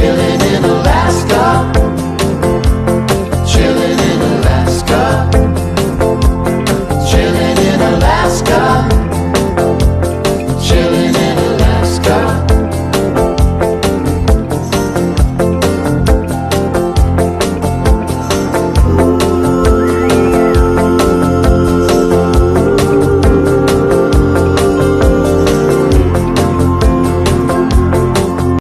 Chilling in Alaska. Chilling in Alaska. Chilling in Alaska.